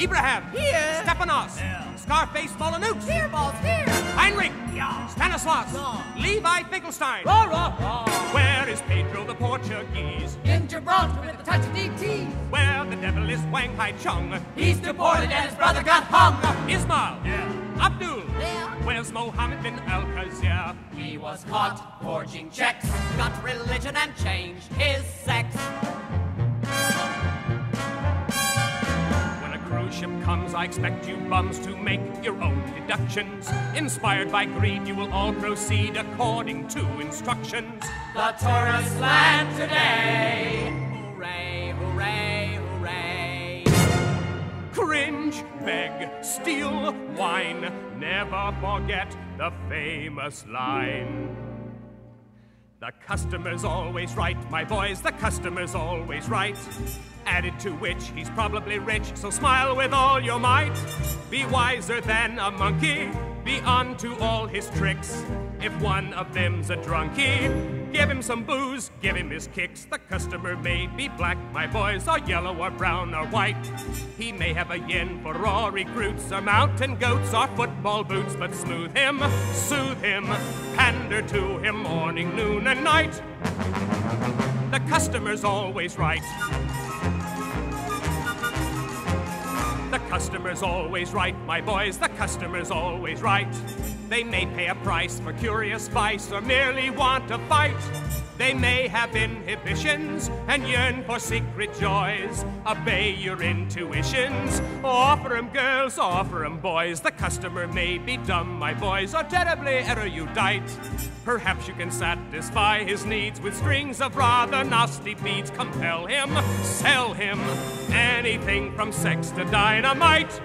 Ibrahim. Here. Stepanos. Yeah. Scarface Molyneux. Here, boss, here. Heinrich. Yeah. Stanislaus. Gone. Levi Finkelstein. Rah, rah, rah. Where is Pedro the Portuguese? In Gibraltar with a touch of DT. Where the devil is Wang Hai Chung? He's deported and his brother got hung. Ismail. Yeah. Abdul. Yeah. Where's Mohammed bin Al Qazir? He was caught forging checks, got religion and changed his sex. I expect you bums to make your own deductions. Inspired by greed, you will all proceed according to instructions. The tourist land today. Hooray, hooray, hooray. Cringe, beg, steal, whine. Never forget the famous line. The customer's always right, my boys, the customer's always right. Added to which he's probably rich, so smile with all your might. Be wiser than a monkey, be on to all his tricks. If one of them's a drunkie, give him some booze, give him his kicks. The customer may be black, my boys, or yellow, or brown, or white. He may have a yen for raw recruits, or mountain goats, or football boots, but smooth him, soothe him, pander to him morning, noon, and night. The customer's always right. The customer's always right, my boys, the customer's always right. They may pay a price for curious vice or merely want to fight. They may have inhibitions and yearn for secret joys. Obey your intuitions. Offer 'em girls, offer 'em boys. The customer may be dumb, my boys, or terribly erudite. Perhaps you can satisfy his needs with strings of rather nasty beads. Compel him, sell him anything from sex to dynamite.